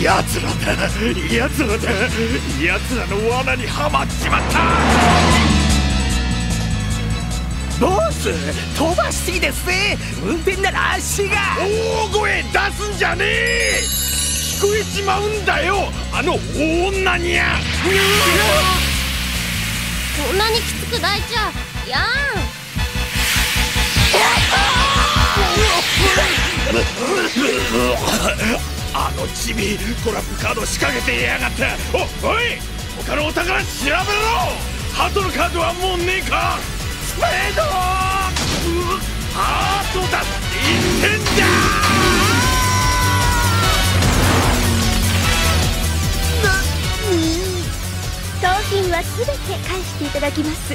奴らだ。奴らだ。奴らの罠にはまっちまった。ボス飛ばしすぎですぜ。運転なら足が。大声出すんじゃねえ。聞こえちまうんだよ。あの大女にゃ。こんなにきつく抱いちゃやん あのチビトラップカード仕掛けてやがったおおい他のお宝調べろ。ハートのカードはもうねえか。スペード。ハートだ。言ってん。だ盗品は全て返していただきます。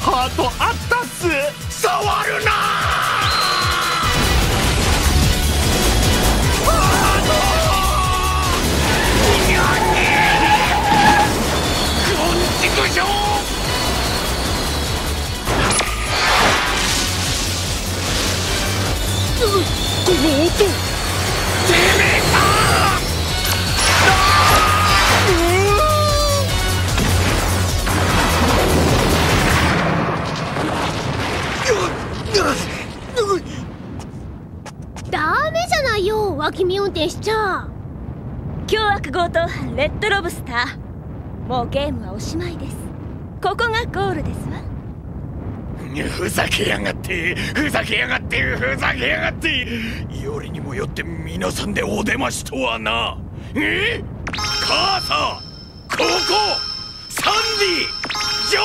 ハートあったっす。触るなこの音てめえかダメじゃないよ脇見運転しちゃ凶悪強盗犯レッドロブスター。もうゲームはおしまいです。ここがゴールですわ。ふざけやがってふざけやがってふざけやがって。よりにもよって皆さんでお出ましとはな。え？母さんここサンディジョ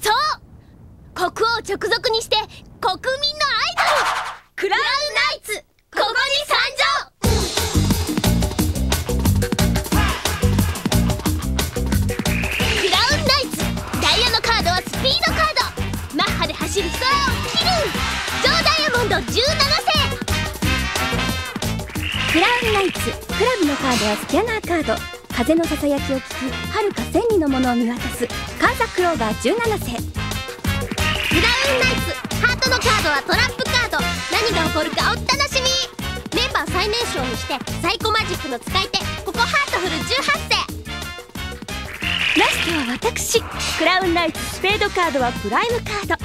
そう。国王直属にして国民のアイドル。クラウンナイツ。ここに参スキャナーカード風のささやきを聞き遥か千里のものを見渡す。カンザクローバー17世。クラウンナイツハートのカードはトラップカード。何が起こるかお楽しみ。メンバー最年少にしてサイコマジックの使い手ここハートフル18世。ラストは私クラウンナイツスペードカードはプライムカード。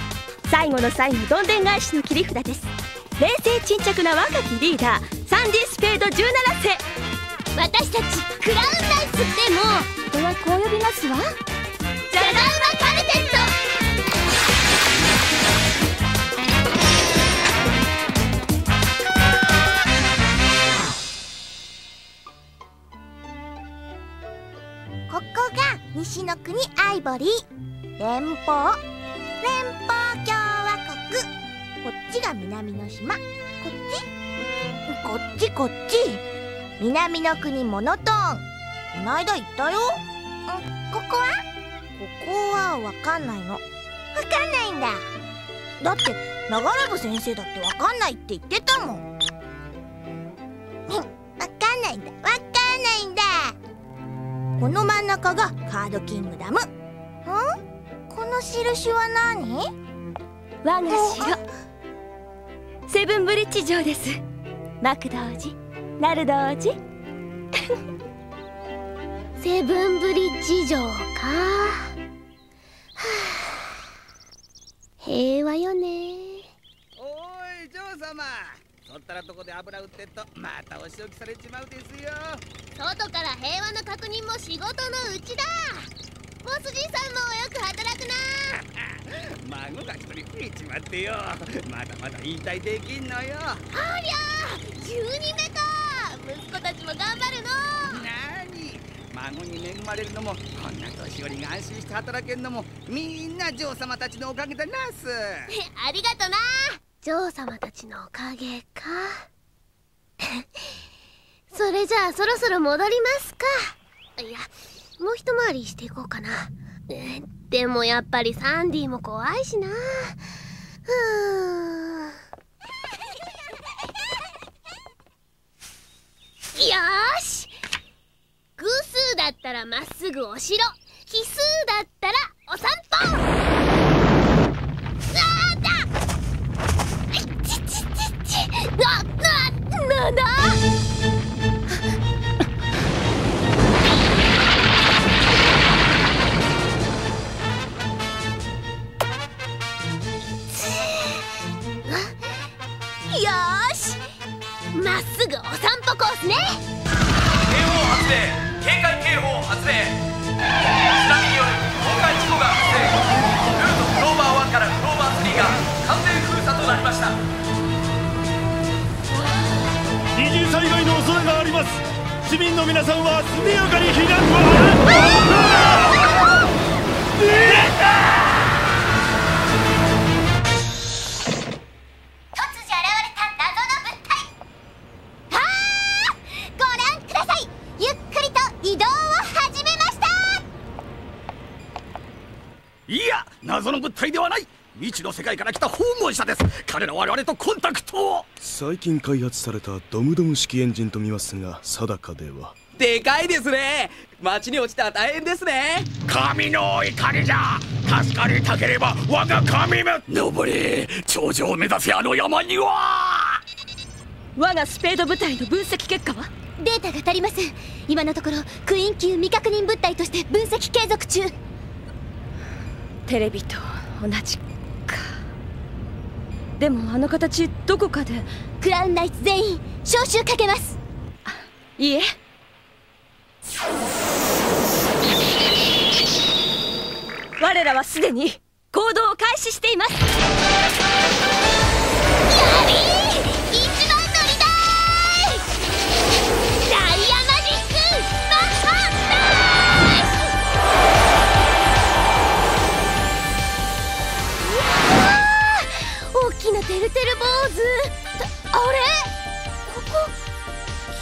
最後の最後どんでん返しの切り札です。冷静沈着な若きリーダーサンディスペード17世私たちクラウンナイツでも人はこう呼びますわ。ジャガウマカルテットここが西の国アイボリー。連邦。連邦共和国。こっちが南の島。こっち？こっちこっち。南の国モノトーン。こないだ言ったよ。んここは？ここはわかんないの。わかんないんだ。だって流れ部先生だってわかんないって言ってたもん。わかんないんだ。わかんないんだ。この真ん中がカードキングダム。ん？この印は何？我が城セブンブリッジ城です。マクド王子ナルド王子セブンブリッジ城か。は あ平和よね。おいジョー様。そったらとこで油売ってっとまたお仕置きされちまうですよ。外から平和の確認も仕事のうちだ。ボスじいさんもよく働くな。孫が一人増えちまってよ。まだまだ引退できんのよ。ありゃ10人目か息子たちも頑張るの。なに孫に恵まれるのもこんな年寄りが安心して働けんのもみんなジョー様たちのおかげだなす。ありがとな。ジョー様たちのおかげか。それじゃあそろそろ戻りますか。いやもう一回りしていこうかな。えーでもやっぱりサンディも怖いしな。ふーし。偶数だったらまっすぐお城。奇数だったらお散歩。あーだちちちち。な、な、な、な。いや謎の物体ではない。未知の世界から来た訪問者です。彼らは我々とコンタクトを。最近開発されたドムドム式エンジンと見ますが定かでは。でかいですね。町に落ちたら大変ですね。神の怒りじゃ。助かりたければ我が神め登れ。頂上を目指せあの山には。我がスペード部隊の分析結果は？データが足りません。今のところクイーン級未確認物体として分析継続中テレビと同じか。でもあの形どこかで。クラウンナイツ全員招集かけます。いいえ。我らはすでに行動を開始しています。やりーてるてる坊主。あれ？ここ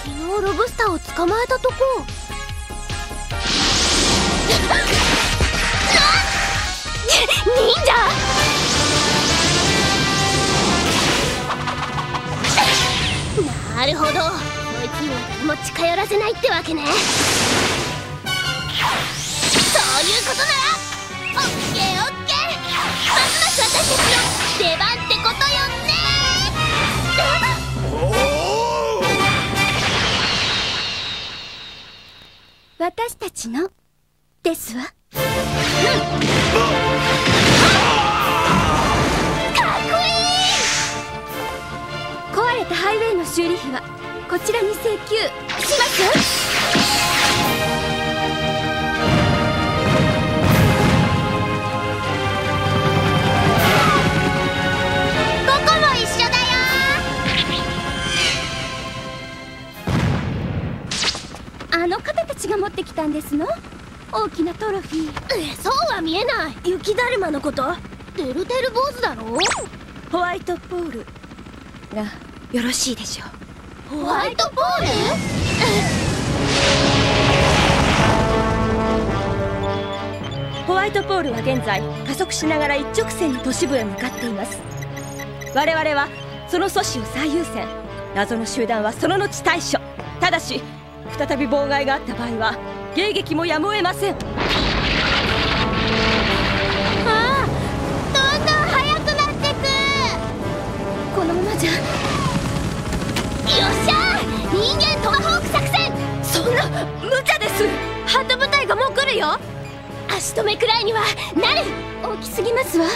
昨日ロブスターを捕まえたとこ。忍者！なるほど。そいつには誰も近寄らせないってわけね。そういうことなら！私たちの？ですわ。かっこいい！壊れたハイウェイの修理費はこちらに請求します？ちが持ってきたんですの？大きなトロフィー。えそうは見えない。雪だるまのこと？てるてる坊主だろ？ホワイトポール。がよろしいでしょう。ホワイトポール？ホワイトポールは現在加速しながら一直線に都市部へ向かっています。我々はその阻止を最優先。謎の集団はその後対処ただし再び妨害があった場合は迎撃もやむを得ません。ああどんどん速くなってく。このままじゃ。よっしゃ人間トマホーク作戦。そんな無茶です。ハート部隊がもう来るよ。足止めくらいにはなる。大きすぎますわ。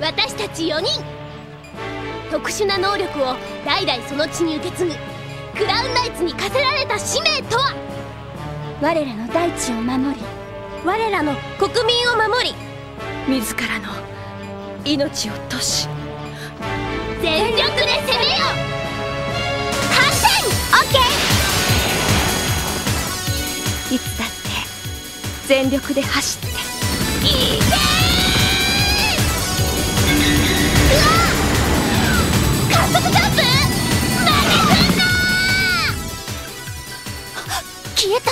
私たち4人。特殊な能力を代々その地に受け継ぐ。クラウンナイツに課せられた使命とは？我らの大地を守り我らの国民を守り自らの命を賭し全力で攻めよ反戦オッケー！いつだって全力で走っていけ消えた。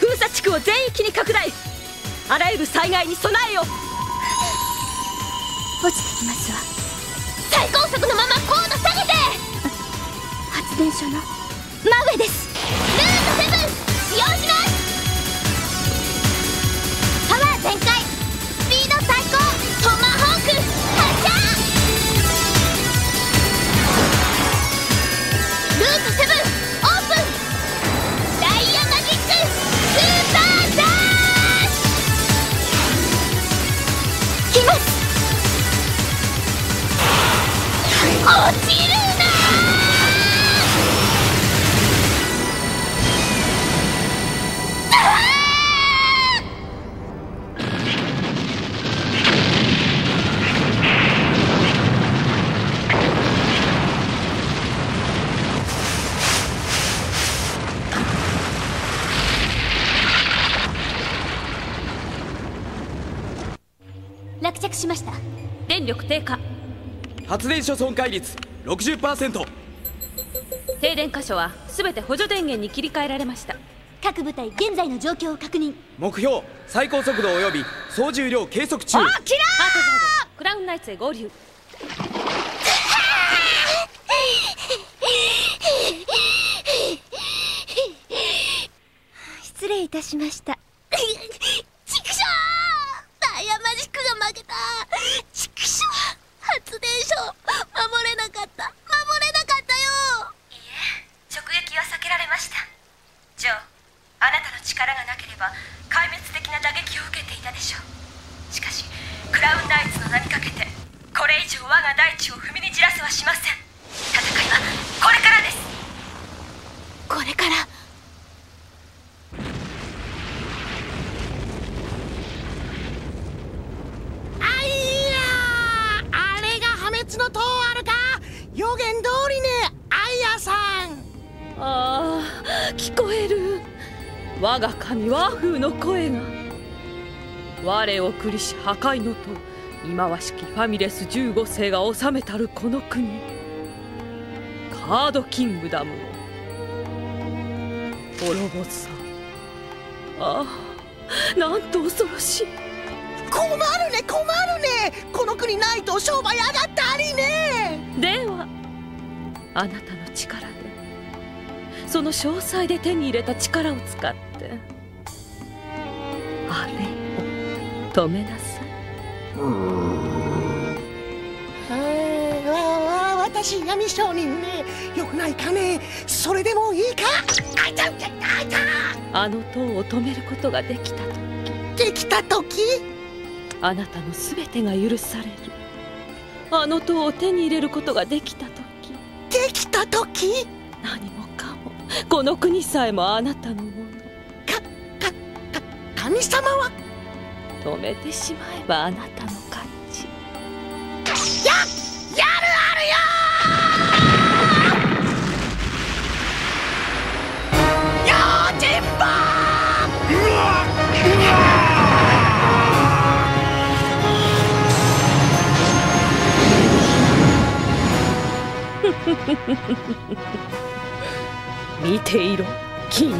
封鎖地区を全域に拡大。あらゆる災害に備えよ。落ちてきますわ。最高速のまま高度下げて。発電所の？真上です電力低下。発電所損壊率60%停電箇所は全て補助電源に切り替えられました。各部隊現在の状況を確認。目標最高速度及び総重量計測中。ハー！トジャイロクラウンナイツへ合流。失礼いたしました。ちくしょう！ダイヤマジックが負けた我を繰りし破壊の塔忌まわしきファミレス15世が治めたるこの国。カードキングダムを。滅ぼさ。ああなんと恐ろしい。困るね困るね。この国ないと商売上がったりね。ではあなたの力でその詳細で手に入れた力を使ってあれを止めなさい。はいわわ私闇商人ねよくないかね。それでもいいか？あいたあいた！あの塔を止めることができたとできた時？あなたの全てが許される。あの塔を手に入れることができた時。できた時？何もかも。この国さえもあなたのもの。かかか神様は止めてしまえばあなたの勝ち。ややるあるよ用心棒！見ていろキング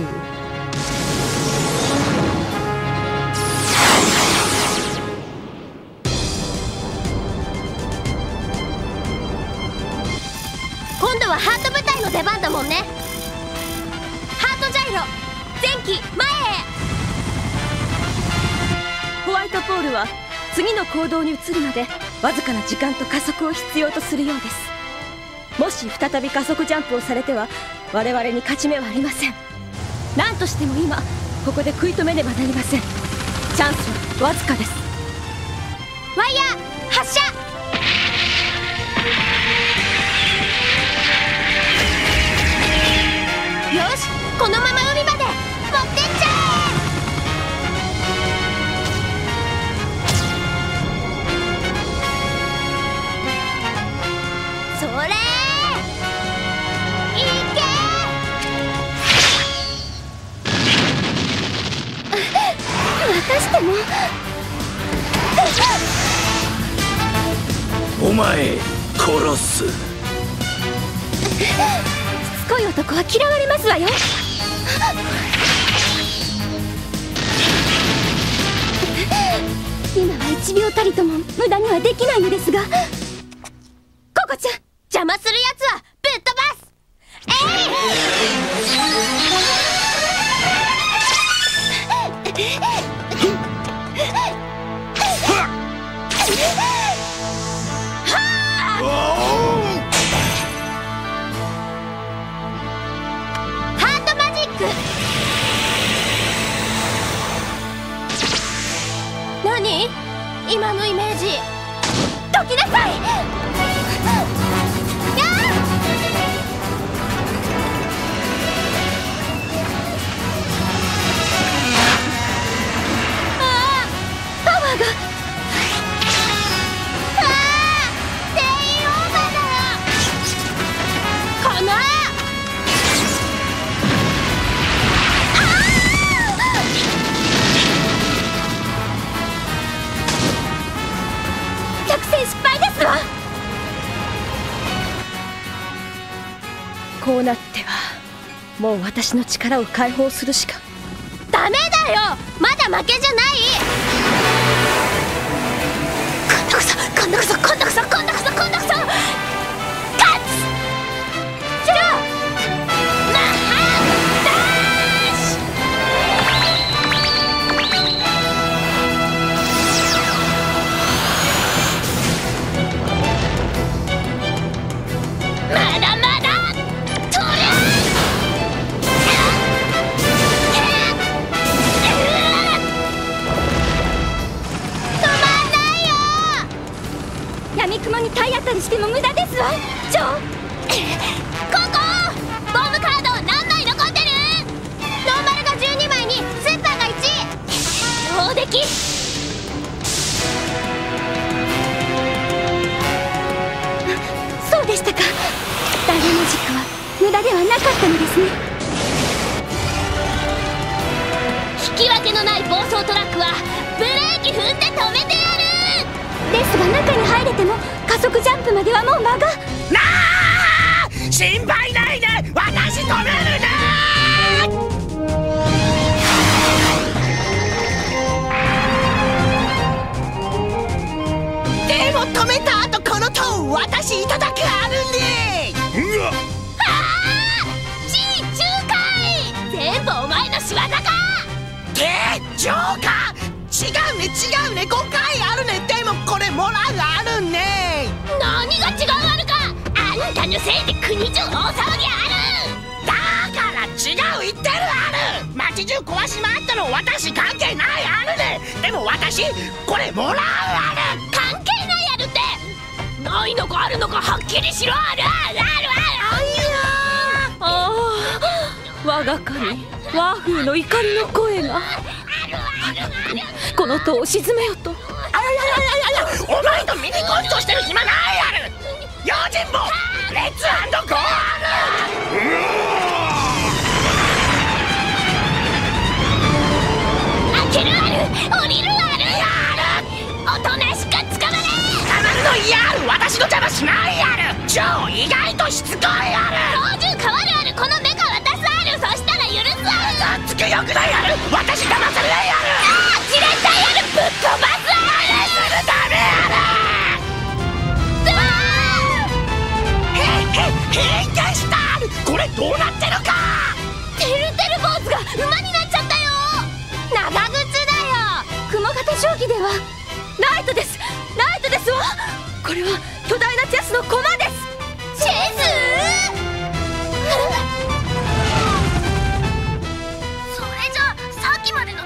今度はハート部隊の出番だもんね。ハートジャイロ前期前へ。ホワイトポールは次の行動に移るまでわずかな時間と加速を必要とするようです。もし再び加速ジャンプをされては我々に勝ち目はありません。何としても今ここで食い止めねばなりません。チャンスはわずかです。ワイヤー発射このまま海まで持ってっちゃえ！それ！いけ！渡しても？お前殺す。しつこい男は嫌われますわよ今は1秒たりとも無駄にはできないのですが。何？今のイメージ。解きなさい！こうなってはもう私の力を解放するしかダメだよまだ負けじゃない！今度こそ今度こそ今度こそ今度こそ今度こそしても無駄ですわ。ジョーここ！ボムカード何枚残ってる？ノーマルが12枚にスーパーが1上出来そうでしたか。ダイヤマジックは無駄ではなかったのですね。引き分けのない暴走トラックはブレーキ踏んで止めてやる。ですが中に入れても速ジャンプまではもう間が。なあ！心配ないで！私止めるね！でも止めた後この塔私いただくあるんで！うわあー！地中海！全部お前の仕業かってジョーカー違うね違うね5回あるね。でもこれもらあんのせいで国中大騒ぎあるだから違う言ってるある。街中壊し回ったの私関係ないあるねでも私これもらうある関係ないあるって。ないのかあるのかはっきりしろある。あるあるある。ああ我が神。和風の怒りの声が。早くこの塔を沈めよと。あややややややお前とミニコントしてる暇ないある。用心棒。レッツゴール開けるある降りるあるおとなしく捕まれ捕まるの嫌ある私の邪魔しないある超意外としつこいある操縦変わるあるこのメカ渡すあるそしたら許すあるさっつけよくないある私騙されないあるあーチレッタイあるぶっ飛ば変化した。これどうなってるか？てるてる坊主が馬になっちゃったよ。長靴だよ。雲型将棋では。ライトです。ライトですわ。これは巨大なチェスの駒です。チェス？それじゃあさっきまでの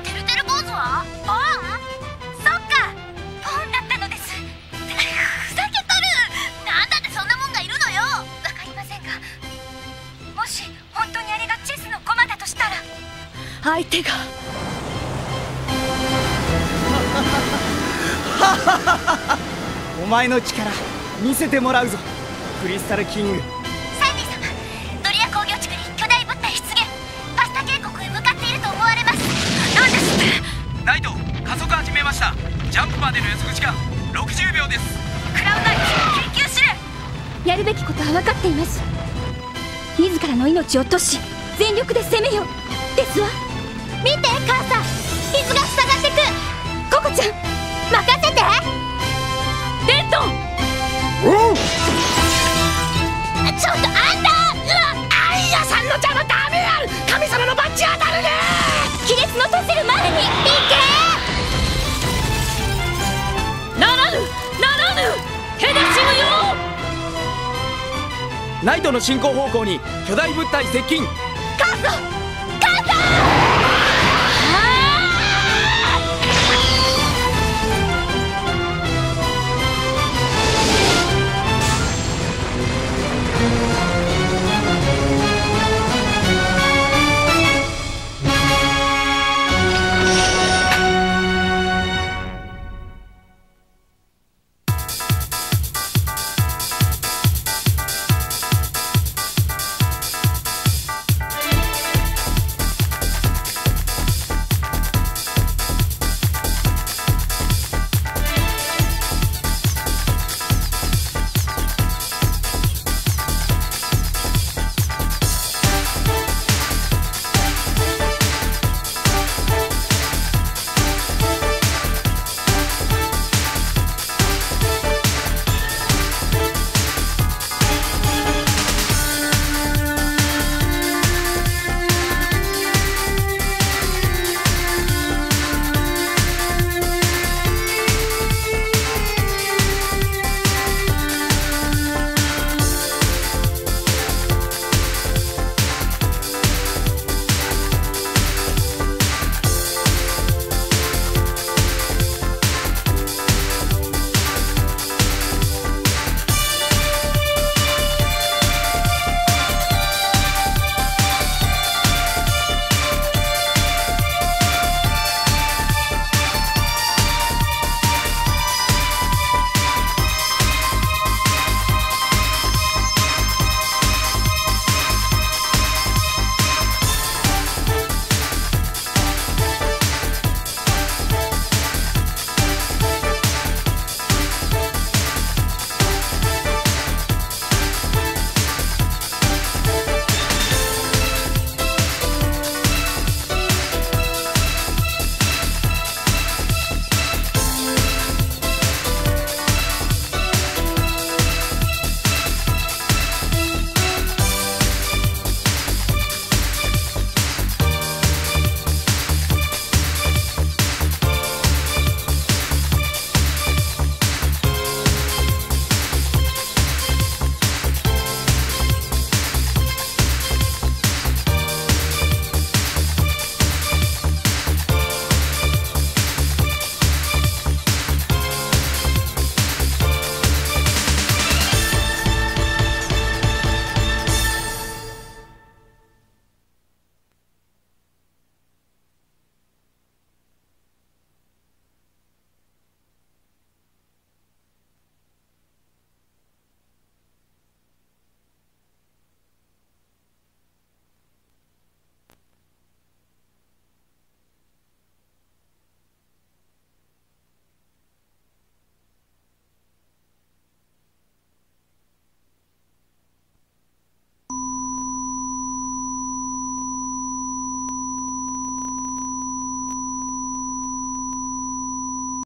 相手が。お前の力見せてもらうぞ。クリスタルキング。サンディ様ドリア工業地区に巨大物体出現。パスタ渓谷へ向かっていると思われます。なんですってナイト加速始めました。ジャンプまでの予測時間60秒です。クラウンナイト研究する。やるべきことは分かっています。自らの命を落とし全力で攻めよですわ見て母さん。水が塞がってく。ココちゃん任せて。レッドン。ちょっとあんた。アイヤさんの邪魔ダメある。神様のバッジ当たるね。亀裂の閉じる前に。行け。ならぬならぬ。手出し無用。ナイトの進行方向に巨大物体接近。母さん母さん